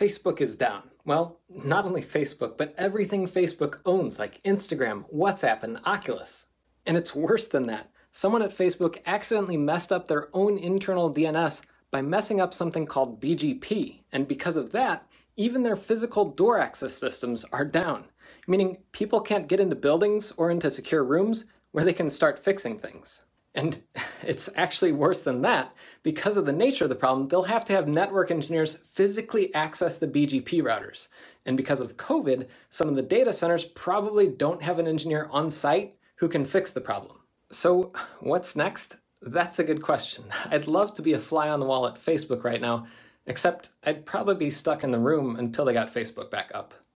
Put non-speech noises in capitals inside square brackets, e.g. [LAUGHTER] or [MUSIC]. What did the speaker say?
Facebook is down. Well, not only Facebook, but everything Facebook owns, like Instagram, WhatsApp, and Oculus. And it's worse than that. Someone at Facebook accidentally messed up their own internal DNS by messing up something called BGP, and because of that, even their physical door access systems are down, meaning people can't get into buildings or into secure rooms where they can start fixing things. And [LAUGHS] it's actually worse than that. Because of the nature of the problem, they'll have to have network engineers physically access the BGP routers. And because of COVID, some of the data centers probably don't have an engineer on site who can fix the problem. So, what's next? That's a good question. I'd love to be a fly on the wall at Facebook right now, except I'd probably be stuck in the room until they got Facebook back up.